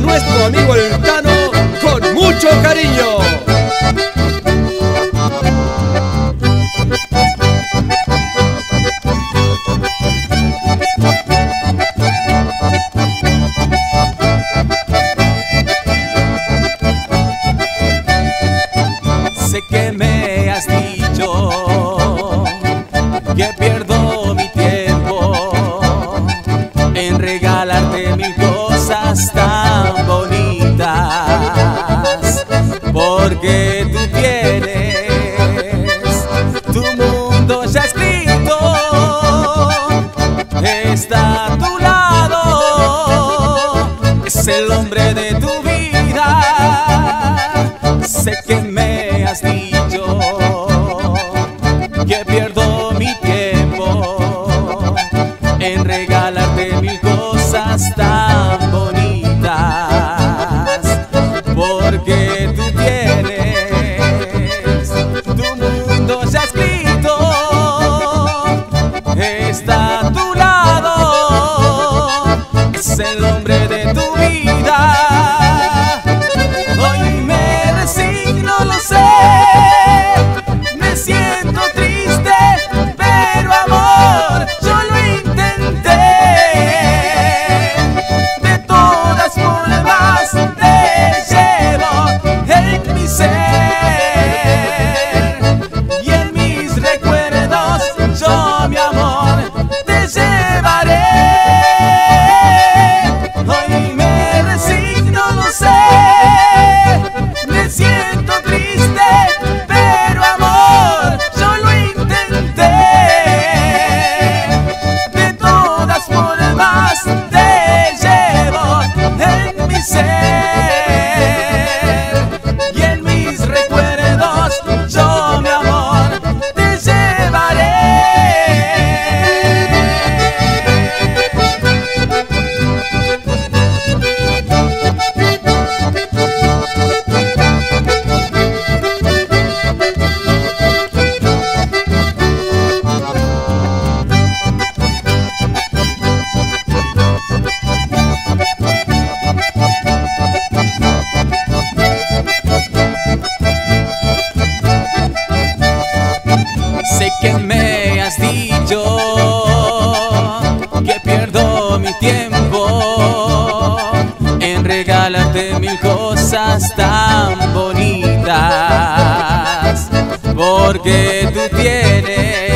nuestro amigo el Tano con mucho cariño. Sé que me has dicho el hombre de tu vida, sé que me has dicho que pierdo mi tiempo en regalarte mil cosas tan bonitas, porque tú tienes tu mundo ya escrito, está a tu lado, es el me has dicho que pierdo mi tiempo en regalarte mil cosas tan bonitas, porque tú tienes